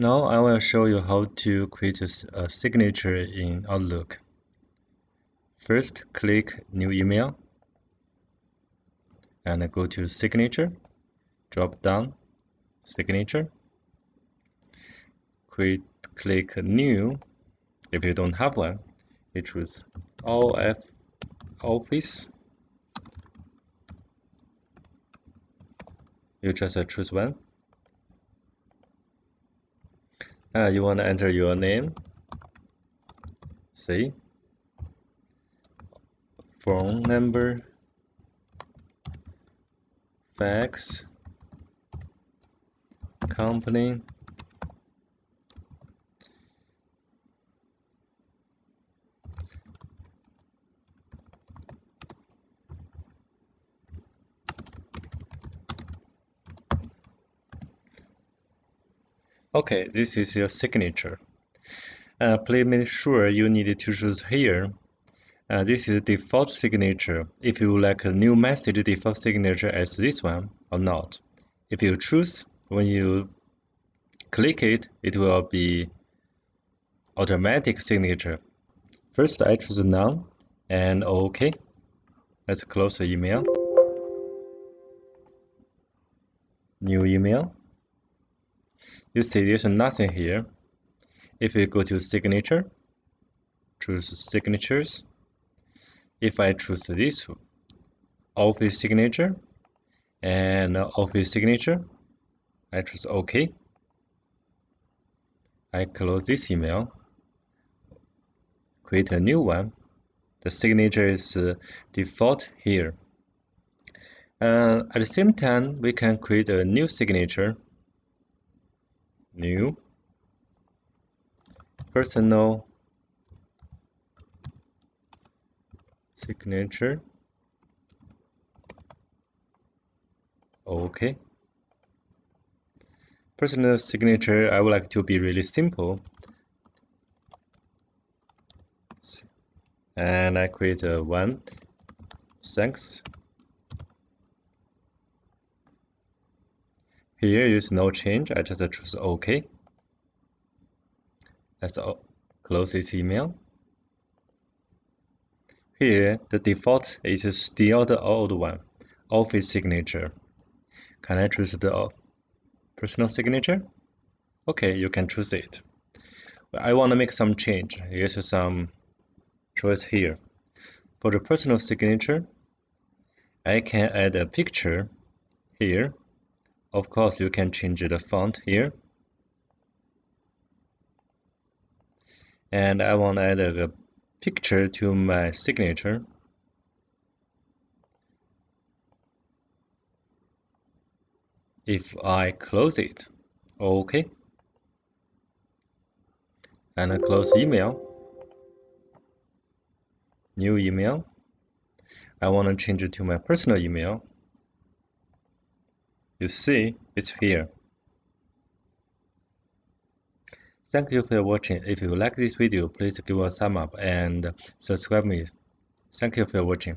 Now I will show you how to create a, signature in Outlook. First, click New Email and go to Signature, drop down Signature, create, click New. If you don't have one, you choose OF Office. You just uh, choose one uh, you want to enter your name? See? Phone number? Fax? Company Okay, this is your signature. Uh, please make sure you need to choose here. Uh, this is default signature. If you like a new message default signature as this one or not. If you choose, when you click it, it will be automatic signature. First, I choose none and OK. Let's close the email. New email you see there's nothing here. If we go to signature choose signatures. If I choose this office signature and office signature I choose OK. I close this email create a new one. The signature is uh, default here. Uh, at the same time we can create a new signature new personal signature. Okay. Personal signature I would like to be really simple. And I create a one. Thanks Here is no change. I just choose OK. Let's close this email. Here, the default is still the old one, Office signature. Can I choose the personal signature? Okay, you can choose it. I want to make some change. Here's some choice here. For the personal signature, I can add a picture here of course, you can change the font here. And I want to add a picture to my signature. If I close it, okay. And I close email. New email. I want to change it to my personal email. You see, it's here. Thank you for watching. If you like this video, please give a thumb up and subscribe me. Thank you for watching.